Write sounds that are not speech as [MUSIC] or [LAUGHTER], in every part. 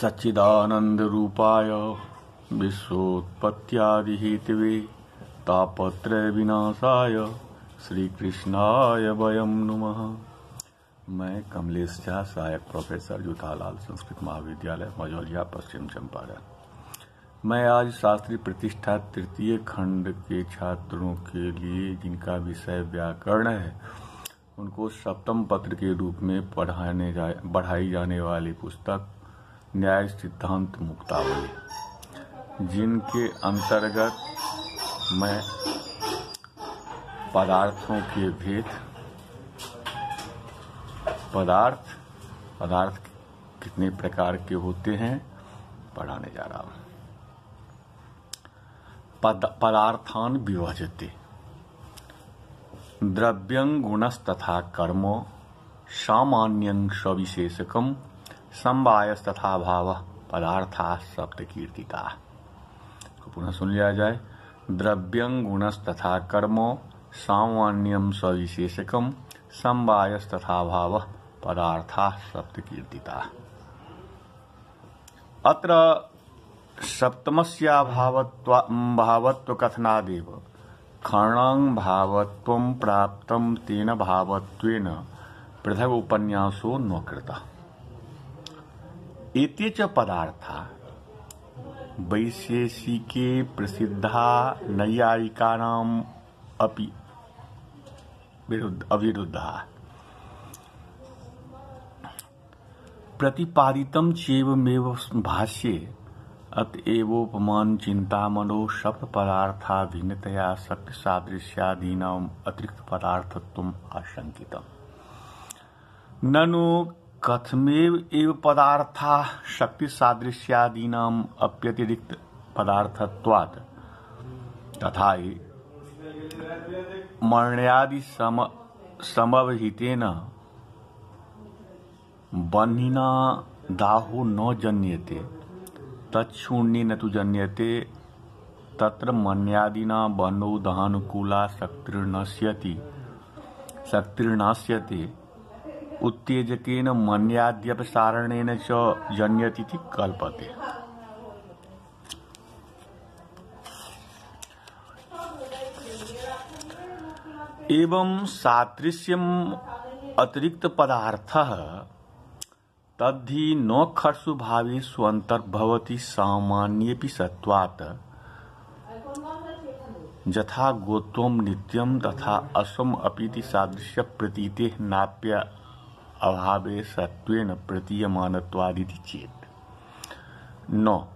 सच्चिदानन्दरूपाय विश्वोत्पत्त्यादिहेतवे तापत्रयविनाशाय श्रीकृष्णाय वयं नुमः। मैं कमलेश झा, सहायक प्रोफेसर, जूथालाल संस्कृत महाविद्यालय, मझौलिया, पश्चिम चंपारण। मैं आज शास्त्री प्रतिष्ठा तृतीय खंड के छात्रों के लिए जिनका विषय व्याकरण है, उनको सप्तम पत्र के रूप में पढ़ाने जा, बढ़ाई जाने वाली पुस्तक न्याय सिद्धांत मुक्तावली जिनके अंतर्गत मैं पदार्थों के भेद पदार्थ पदार्थ कितने प्रकार के होते हैं पढ़ाने जा रहा हूँ। पद, पदार्थान विभजते द्रव्यं गुणस्तथा कर्मो सामान्यं सविशेषकम समवायस तथा भाव पदार्था सप्त कीर्तिता पुनः सुन लिया जाए। द्रव्यं गुणस्तथा कर्मो सामान्यम सविशेषकम समवायस तथा भाव पदार्था सप्त कीर्तिता अत्र सप्तमस्या भावत्व भावत्वकथनादेव। खणं भावत्वं प्राप्तं तेन भावत्वेन पृथक उपन्यासो न कृतः। एते च पदार्था वैशेषिके प्रसिद्धा नैयायिकानाम् अपि अविरुद्धा। प्रतिपादितं चेवमेव भाष्ये अतएवोपमान चिंतामनो शब्द पदार्था भिन्नतया शक्ति सादृश्यादीनाम अतिरिक्त पदार्थत्व आशंकितम। ननु कथमेव एव पदार्था शक्ति सादृश्यादीनाम अप्यतिरिक्त पदार्थत्वात्। तथा मरण्यादि सम, समवहितेन बन्हिना दाहो न जन्यते तत्शून्य न तु जन्यते, तत्र मन्यादिना बनो दहानुकूला शक्तिर्नश्यति शक्तिर्नाश्यते उत्तेजकेन मन्याद्यपसारणेन च जन्यतीति कल्पते। एवं सादृश्यम अतिरिक्त पदार्थः तद्धि न खर्सु भावे स्वन्तर्भवति सामान्येऽपि सत्त्वात्। यथा गोत्वं नित्यं तथा असम अपीति सादृश्य प्रतीते नाप्य अभावे सत्त्वेन प्रतीयमानत्वादिति चेत। न,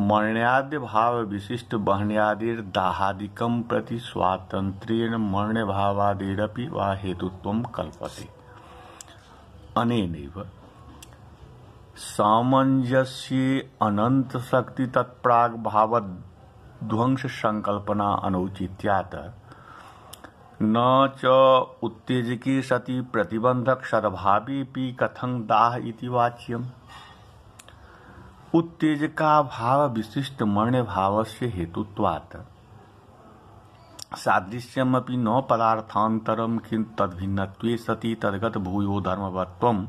मरण्याद्य भाव विशिष्ट बहण्यादिर्दाहादिकं प्रति स्वातन्त्र्येण मरण्य भावादिरपि वा हेतुत्वं कल्पते। अनेनैव, सामंजस्य अनंत शक्ति तत्प्राग भाव ध्वंस संकल्पना अनौचित्यात न च उत्तेजकी सति प्रतिबंधक सद्भावी कथं दाह इति वाच्यम। उत्तेजका भाव विशिष्ट मरण्य भाव से हेतुत्वात्। सादृश्यमपि न पदार्थान्तरं किं तद्भिन्नत्वे सति तद्गत भूयो धर्मवत्वम्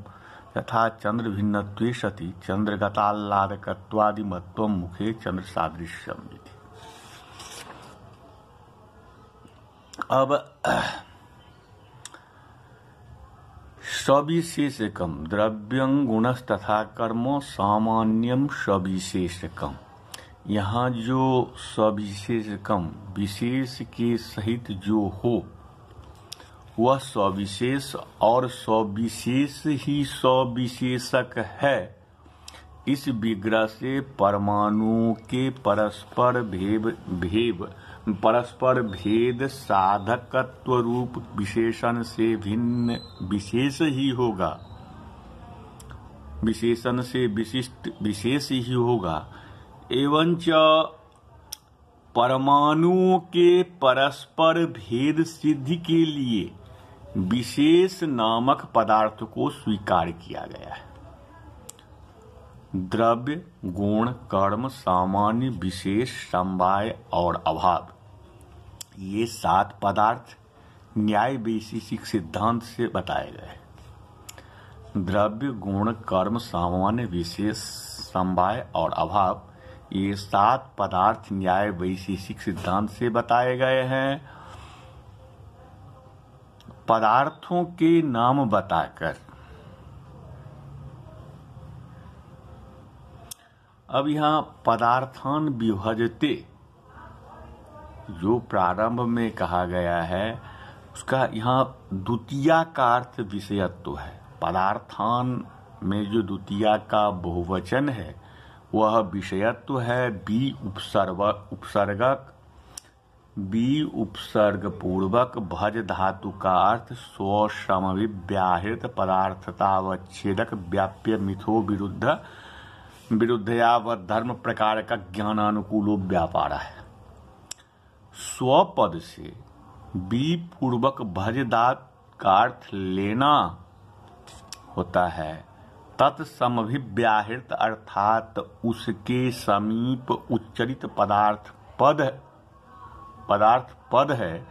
तथा भिन्न सती चंद्रगताह्लादकत्वादिमत्व मुखे चंद्र सादृश्यम अब, सविशेषकम, द्रव्यं गुणस तथा कर्मो सामान्यम सविशेषकम। यहाँ जो सविशेषकम, विशेष के सहित जो हो, वह सविशेष और सविशेष ही सविशेषक है। इस विग्रह से परमाणुओं के परस्पर भेद भेद परस्पर भेद साधकत्व रूप विशेषण से भिन्न विशेष ही होगा। विशेषण से विशिष्ट विशेष ही होगा। एवं च परमाणुओं के परस्पर भेद सिद्धि के लिए विशेष नामक पदार्थ को स्वीकार किया गया है। द्रव्य, गुण, कर्म, सामान्य, विशेष, समवाय और अभाव। ये सात पदार्थ न्याय वैशेषिक सिद्धांत से बताए गए द्रव्य, गुण, कर्म, सामान्य, विशेष समवाय और अभाव, ये सात पदार्थ न्याय वैशेषिक सिद्धांत से बताए गए हैं। पदार्थों के नाम बताकर। अब यहाँ पदार्थान विभजते। जो प्रारंभ में कहा गया है, उसका यहाँ द्वितीया का अर्थ विषयत्व है। पदार्थान में जो द्वितीय का बहुवचन है, वह विषयत्व है बी उपसर्व, उपसर्गक, बी उपसर्ग पूर्वक भज धातु का अर्थ स्वश्रम व्याहृत पदार्थतावच्छेदक व्याप्य मिथो विरुद्ध विरुद्धयाव धर्म प्रकार का ज्ञानानुकूलो व्यापार है। स्वपद से बी पूर्वक भज दात का अर्थ लेना होता है। तत्समभिव्याहृत अर्थात उसके समीप उच्चरित पदार्थ पद पदार्थ पद है।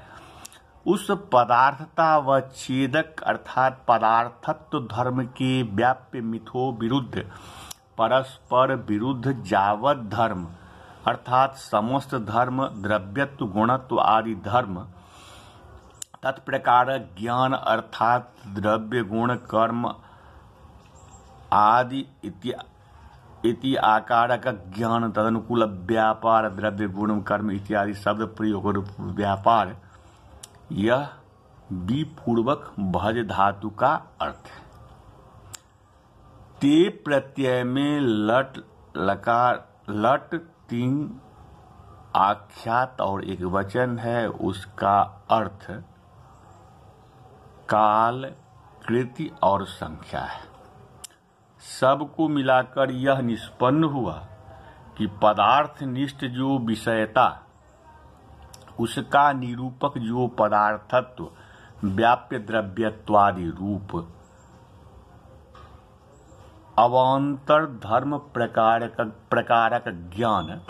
उस पदार्थता व छेदक अर्थात पदार्थत्व धर्म के व्याप्य मिथो विरुद्ध, परस्पर विरुद्ध जावत धर्म अर्थात समस्त धर्म, द्रव्यत्व, गुणत्व आदि धर्म, तत्प्रकार ज्ञान अर्थात द्रव्य, गुण, कर्म आदि इति आकार का ज्ञान तदनुकूल व्यापार, द्रव्य, गुण, कर्म इत्यादि शब्द प्रयोग व्यापार। यह विपूर्वक भज धातु का अर्थ है। ते प्रत्यय में लट, लकार, लट तीन आख्यात और एक वचन है, उसका अर्थ काल, कृति और संख्या है। सबको मिलाकर यह निष्पन्न हुआ कि पदार्थ निष्ठ जो विषयता, उसका निरूपक जो पदार्थत्व, व्याप्य द्रव्यत्वादि रूप अवान्तर धर्म प्रकारक प्रकारक ज्ञान।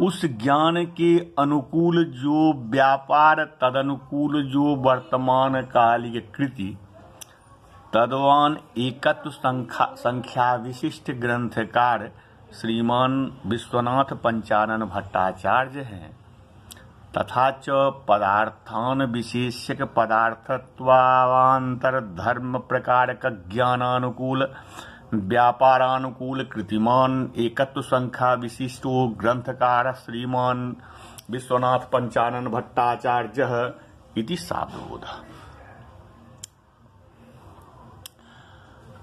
उस ज्ञान के अनुकूल जो व्यापार, तदनुकूल जो वर्तमान कालिक कृति, तद्वान एकत्व संख्या विशिष्ट ग्रंथकार श्रीमान विश्वनाथ पंचानन भट्टाचार्य हैं, तथा च पदार्थान विशेषक पदार्थत्वांतर धर्म प्रकारक ज्ञानानुकूल व्यापारानुकूल कृतिमान, एकत्व संख्या विशिष्टो ग्रंथकार श्रीमान, विश्वनाथ पंचानन भट्टाचार्य इति साधुबोध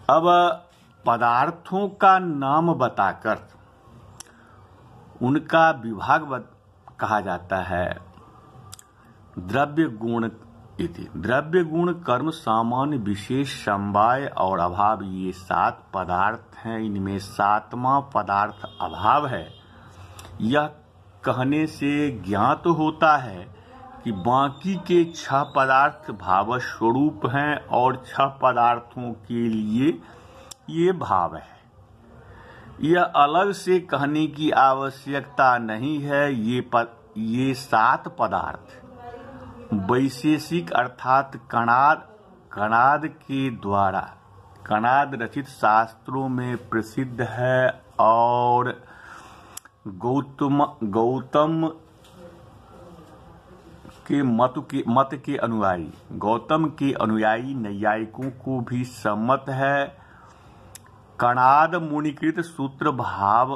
अब पदार्थों का नाम बताकर उनका विभाग कहा जाता है। द्रव्य गुण इति। द्रव्य गुण कर्म सामान्य विशेष समवाय और अभाव ये सात पदार्थ हैं। इनमें सातवां पदार्थ अभाव है। यह कहने से ज्ञात तो होता है कि बाकी के छह पदार्थ भाव स्वरूप हैं और छह पदार्थों के लिए ये भाव है। यह अलग से कहने की आवश्यकता नहीं है। ये पद, ये सात पदार्थ वैशेषिक अर्थात कणाद कणाद के द्वारा। कणाद रचित शास्त्रों में प्रसिद्ध है और गौतम गौतम के मत के मत के अनुयायी, गौतम के अनुयायी नैयायिकों को भी सम्मत है। कणाद मुनिकृत सूत्र भाव,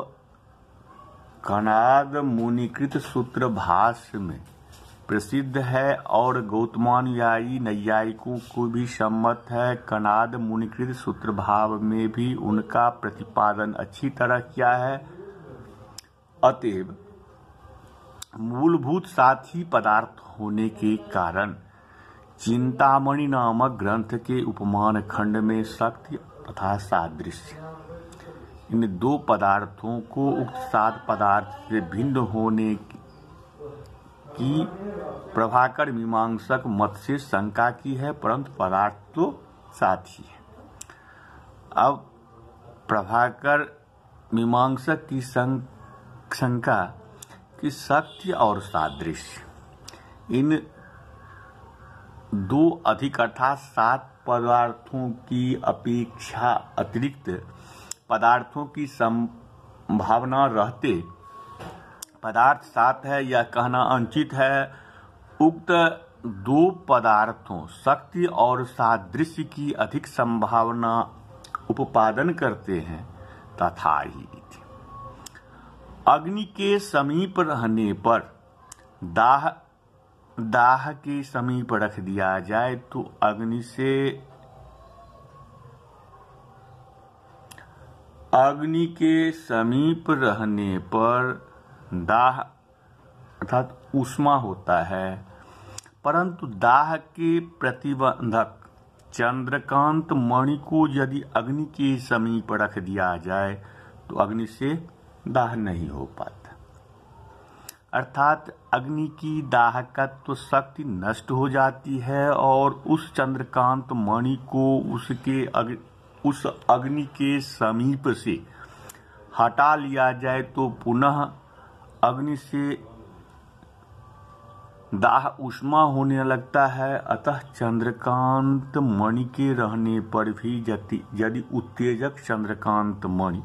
कणाद मुनिकृत सूत्र भाष्य में प्रसिद्ध है और गौतमानुयायी नैयायिकों को भी सम्मत है। कनाद मुनिकृत सूत्र भाव में भी उनका प्रतिपादन अच्छी तरह किया है। अतएव, मूलभूत साथी पदार्थ होने के कारण चिंतामणि नामक ग्रंथ के उपमान खंड में शक्ति तथा सादृश्य। इन दो पदार्थों को उक्त सात पदार्थ से भिन्न होने की प्रभाकर मीमांसक मत से शंका की है, परंतु पदार्थ तो साथ ही है। अब प्रभाकर मीमांसक की शंका कि सत्य और सादृश्य। इन दो अधिक अर्थात सात पदार्थों की अपेक्षा अतिरिक्त पदार्थों की संभावना रहते पदार्थ सात है, यह कहना अनुचित है। उक्त दो पदार्थों, शक्ति और सादृश्य की अधिक संभावना उपादन करते हैं तथा ही अग्नि के समीप रहने पर दाह दाह के समीप रख दिया जाए तो अग्नि से अग्नि के समीप रहने पर दाह अर्थात उष्मा होता है। परंतु दाह के प्रतिबंधक चंद्रकांत मणि को यदि अग्नि के समीप रख दिया जाए तो अग्नि से दाह नहीं हो पाता। अर्थात अग्नि की दाहकत्व तो शक्ति नष्ट हो जाती है और उस चंद्रकांत मणि को उसके अग, उस अग्नि के समीप से हटा लिया जाए तो पुनः अग्नि से दाह उष्मा होने लगता है। अतः चंद्रकांत मणि के रहने पर भी यदि उत्तेजक चंद्रकांत मणि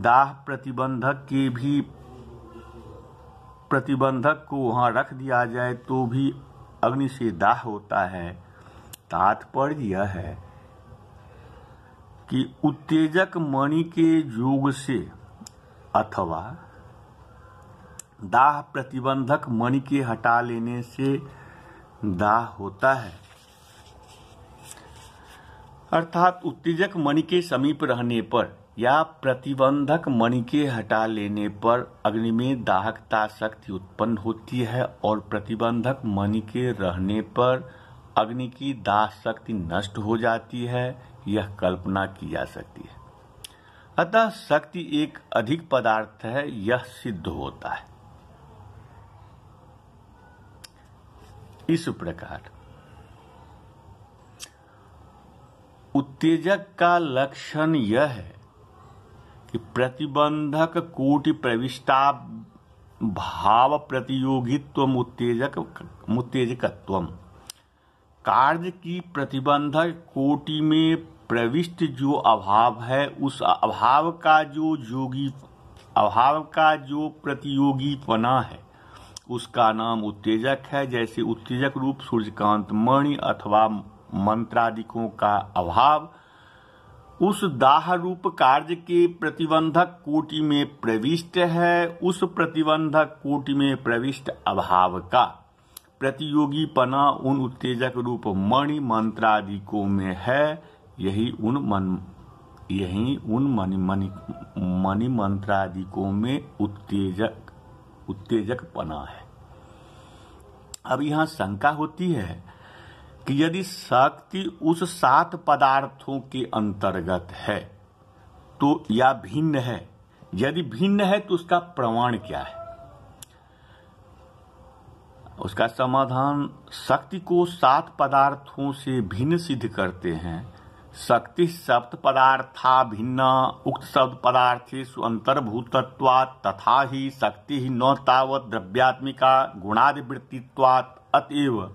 दाह प्रतिबंधक के भी प्रतिबंधक को वहाँ रख दिया जाए तो भी अग्नि से दाह होता है। तात्पर्य यह है कि उत्तेजक मणि के योग से अथवा दाह प्रतिबंधक मणि के हटा लेने से दाह होता है। अर्थात उत्तेजक मणि के समीप रहने पर या प्रतिबंधक मणि के हटा लेने पर अग्नि में दाहकता शक्ति उत्पन्न होती है और प्रतिबंधक मणि के रहने पर अग्नि की दाह शक्ति नष्ट हो जाती है, यह कल्पना की जा सकती है। अतः शक्ति एक अधिक पदार्थ है, यह सिद्ध होता है। इस प्रकार उत्तेजक का लक्षण यह है कि प्रतिबंधक कोटि प्रविष्टा भाव प्रतियोगित्व उत्तेजक उत्तेजकत्व कार्य की प्रतिबंधक कोटि में प्रविष्ट जो अभाव है, उस अभाव का जो योगी अभाव का जो प्रतियोगीपना है। उसका नाम उत्तेजक है, जैसे उत्तेजक रूप सूर्यकांत मणि अथवा मंत्रादिकों का अभाव। उस दाह रूप कार्य के प्रतिबंधक कोटि में प्रविष्ट है, उस प्रतिबंधक कोटि में प्रविष्ट अभाव का। प्रतियोगी पना उन उत्तेजक रूप मणि मंत्रादिकों में है, यही उन मन, यही उन मणि मणि मणि मंत्रादिकों में उत्तेजक उत्तेजक पना है। अब यहाँ शंका होती है कि यदि शक्ति उस सात पदार्थों के अंतर्गत है तो या भिन्न है? यदि भिन्न है तो उसका प्रमाण क्या है? उसका समाधान शक्ति को सात पदार्थों से भिन्न सिद्ध करते हैं। शक्ति सप्त पदार्था भिन्न, उक्त शब्द पदार्थेषु अंतर्भूतत्वात्, तथा ही शक्ति ही न तावत द्रव्यात्मिका गुणादिवृत्तित्वात् अतएव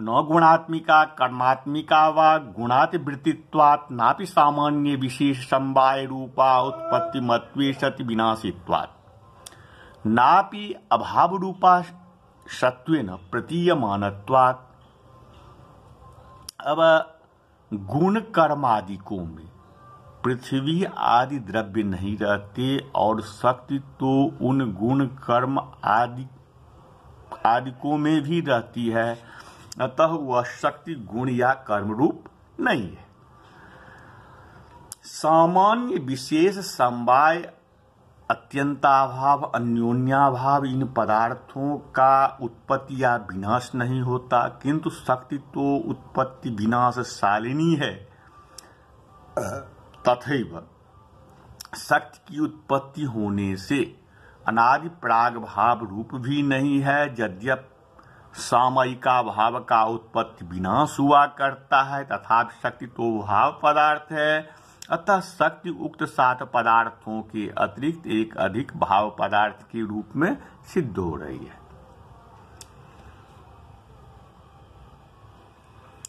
न गुणात्मिका कर्मात्मिका व गुणातिवृत्तित्वात् नापि सामान्य विशेष समवाय रूपा उत्पत्ति मत्वे सति विनाशित्वात्। नापि अभाव रूपा सत्वेन प्रतीयमानत्वात्। अब गुण कर्म आदि को में। पृथ्वी आदि द्रव्य नहीं रहते और शक्ति तो उन गुण कर्म आदि, आदिकों में भी रहती है। अतः वह शक्ति, गुण या कर्म रूप नहीं है। सामान्य विशेष समवाय अत्यंताभाव, अन्योन्याभाव इन पदार्थों का उत्पत्ति या विनाश नहीं होता, किंतु शक्ति तो उत्पत्ति विनाश शालिनी है तथैव, शक्ति की उत्पत्ति होने से अनादि प्राग भाव रूप भी नहीं है, यद्यप सामयिका भाव का उत्पत्ति विनाश हुआ करता है तथा शक्ति तो भाव पदार्थ है। अतः शक्ति उक्त सात पदार्थों के अतिरिक्त एक अधिक भाव पदार्थ के रूप में सिद्ध हो रही है।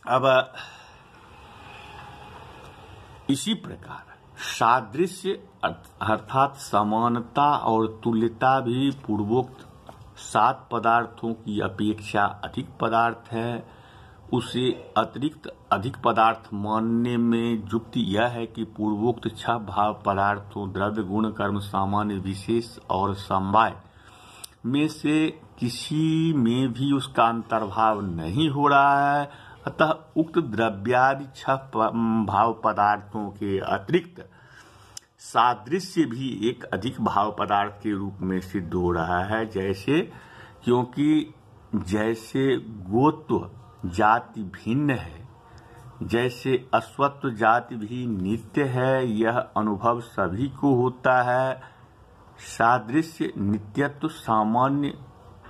अब, इसी प्रकार सादृश्य अर्थात समानता और तुल्यता भी पूर्वोक्त सात पदार्थों की अपेक्षा अधिक पदार्थ है। उसे अतिरिक्त अधिक पदार्थ मानने में युक्ति यह है कि पूर्वोक्त छह भाव पदार्थों, द्रव्य, गुण, कर्म, सामान्य, विशेष और समवाय में से किसी में भी उसका अंतर्भाव नहीं हो रहा है। अतः उक्त द्रव्यादि छह भाव पदार्थों के अतिरिक्त सादृश्य भी एक अधिक भाव पदार्थ के रूप में सिद्ध हो रहा है। जैसे, क्योंकि जैसे गोत्व जाति भिन्न है। जैसे अश्वत्व जाति भी नित्य है, यह अनुभव सभी को होता है। सादृश्य नित्यत्व सामान्य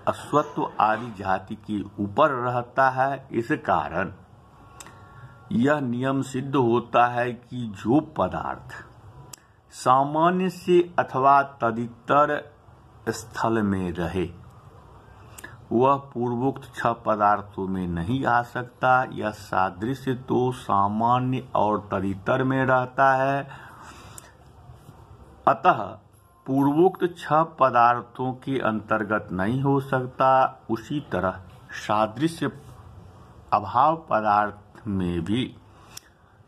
अश्वत्व आदि जाति के ऊपर रहता है, इस कारण यह नियम सिद्ध होता है कि जो पदार्थ सामान्य से अथवा तदितर स्थल में रहे वह पूर्वोक्त छह पदार्थों में नहीं आ सकता, यह सादृश्य तो सामान्य और तरितर में रहता है। अतः पूर्वोक्त छह पदार्थों के अंतर्गत नहीं हो सकता। उसी तरह सादृश्य अभाव पदार्थ में भी,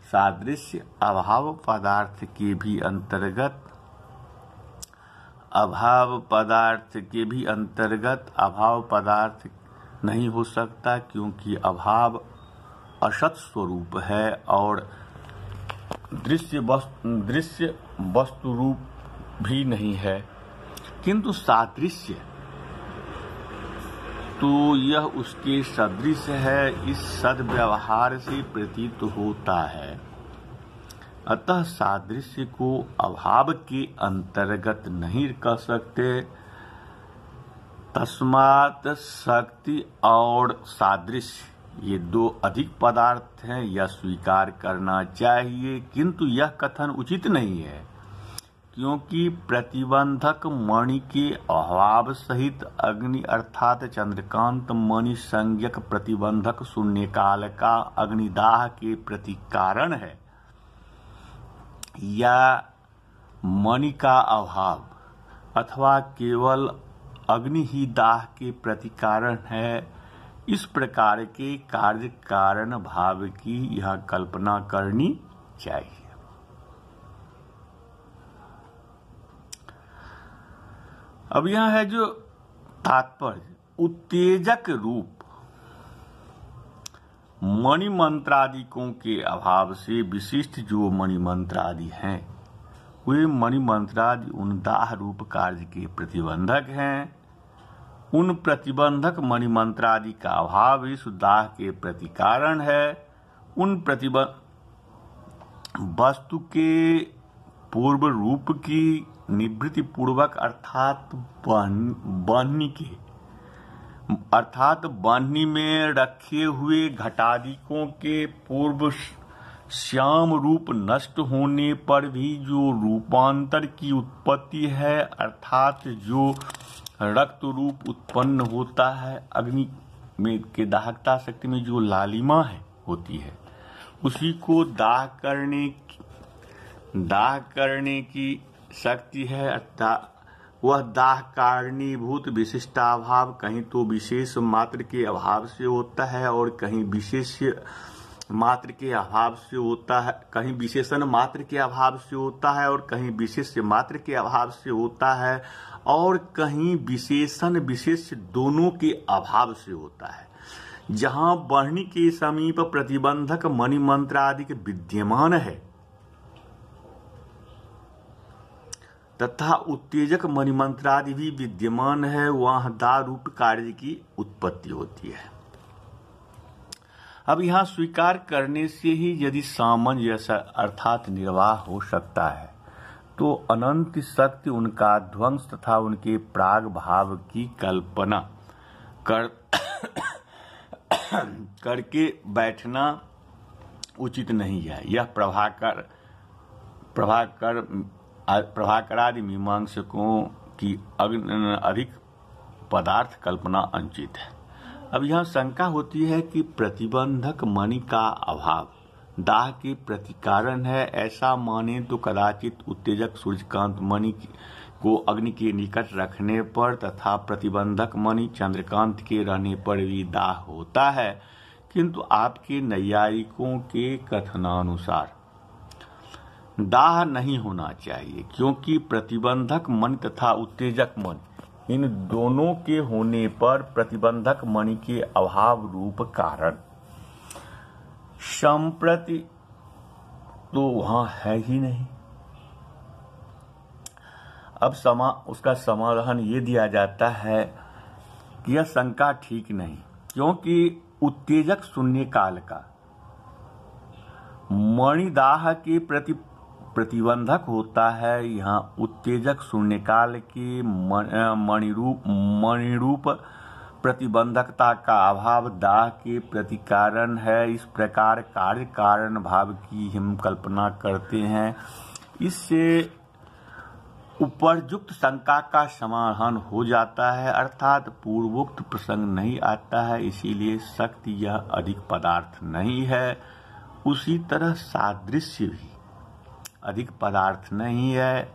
सादृश्य अभाव पदार्थ के भी अंतर्गत अभाव पदार्थ के भी अंतर्गत अभाव पदार्थ नहीं हो सकता क्योंकि अभाव असत स्वरूप है और दृश्य वस्तु दृश्य वस्तु रूप भी नहीं है। किंतु सादृश्य तो यह उसके सदृश है, इस सदव्यवहार से प्रतीत होता है। अतः सादृश्य को अभाव के अंतर्गत नहीं कर सकते। तस्मात शक्ति और सादृश्य, ये दो अधिक पदार्थ हैं, यह स्वीकार करना चाहिए, किंतु यह कथन उचित नहीं है, क्योंकि प्रतिबंधक मणि के अभाव सहित अग्नि अर्थात चंद्रकांत मणि संज्ञक प्रतिबंधक शून्यकाल का अग्निदाह के प्रति कारण है। या मणि का अभाव, अथवा केवल अग्नि ही दाह के प्रति कारण है, इस प्रकार के कार्य कारण भाव की यह कल्पना करनी चाहिए। अब यह है जो तात्पर्य, उत्तेजक रूप मणि मंत्रादिकों के अभाव से विशिष्ट जो मणि मंत्रादि हैं, वे मणि मंत्रादि उन दाह रूप कार्य के प्रतिबंधक हैं। उन प्रतिबंधक मणि मंत्रादि का अभाव इस दाह के प्रति कारण है। उन प्रतिबंध वस्तु के पूर्व रूप की निवृत्ति पूर्वक अर्थात बहनी के अर्थात बान्ही में रखे हुए घटाधिकों के पूर्व श्याम रूप नष्ट होने पर भी जो रूपांतर की उत्पत्ति है, अर्थात जो रक्त रूप उत्पन्न होता है, अग्नि में के दाहकता शक्ति में जो लालिमा है, होती है, उसी को दाह करने दाह करने की शक्ति है, अर्थात वह दाह कारणीभूत विशिष्टाभाव, कहीं तो विशेष मात्र के अभाव से होता है और कहीं विशेष मात्र के अभाव से होता है, कहीं विशेषण मात्र के अभाव से होता है और कहीं विशेष मात्र के अभाव से होता है और कहीं विशेषण विशेष दोनों के अभाव से होता है। जहाँ बढ़नी के समीप प्रतिबंधक मणि मंत्र आदि के विद्यमान है तथा उत्तेजक मणिमंत्रादि भी विद्यमान है, वहाँ दारूप कार्य की उत्पत्ति होती है। अब यहाँ स्वीकार करने से ही यदि सामंजस्य अर्थात निर्वाह हो सकता है तो अनंत शक्ति उनका ध्वंस तथा उनके प्राग भाव की कल्पना कर [COUGHS] करके बैठना उचित नहीं है। यह प्रभाकर प्रभाकर प्रभाकरादि मीमांसकों की अधिक पदार्थ कल्पना अंचित है। अब यहाँ शंका होती है कि प्रतिबंधक मणि का अभाव, दाह के प्रतिकारण है, ऐसा माने तो कदाचित उत्तेजक सूर्यकांत मणि को अग्नि के निकट रखने पर तथा प्रतिबंधक मणि चंद्रकांत के रहने पर भी दाह होता है। किंतु आपके नैयायिकों के कथनानुसार दाह नहीं होना चाहिए, क्योंकि प्रतिबंधक मन तथा उत्तेजक मन इन दोनों के होने पर प्रतिबंधक मणि के अभाव रूप कारण। संप्रति तो वहाँ है ही नहीं। अब समा, उसका समाधान ये दिया जाता है कि यह शंका ठीक नहीं, क्योंकि उत्तेजक शून्य काल का, मणिदाह के प्रति प्रतिबंधक होता है। यहाँ उत्तेजक शून्यकाल के मणिरूप मणिरूप प्रतिबंधकता का अभाव दाह के प्रतिकारण है। इस प्रकार कार्य कारण भाव की हम कल्पना करते हैं। इससे उपरयुक्त शंका का समाधान हो जाता है, अर्थात पूर्वोक्त प्रसंग नहीं आता है, इसीलिए शक्ति यह अधिक पदार्थ नहीं है। उसी तरह सादृश्य भी। अधिक पदार्थ नहीं है।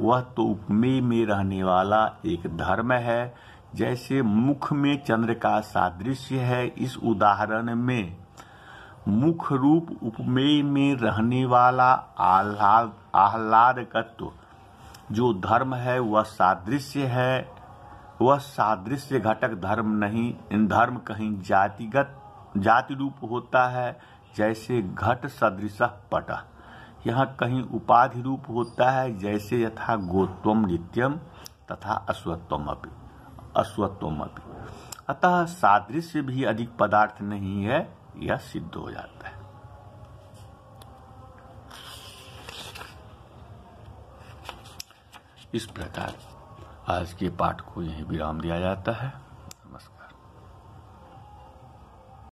वह तो उपमेय में रहने वाला एक धर्म है। जैसे मुख में चंद्र का सादृश्य है इस उदाहरण में। मुख रूप उपमेय में रहने वाला आह्लाद, आह्लादकत्व, जो धर्म है, वह सादृश्य है। वह सादृश्य घटक धर्म नहीं, इन धर्म कहीं जातिगत, जाति रूप होता है। जैसे घट सदृश पट। यहाँ कहीं उपाधि रूप होता है, जैसे यथा गोत्वम नित्यम तथा अश्वत्वम अपी अश्वत्वम अपी। अतः सादृश्य भी अधिक पदार्थ नहीं है, यह सिद्ध हो जाता है। इस प्रकार आज के पाठ को यही विराम दिया जाता है।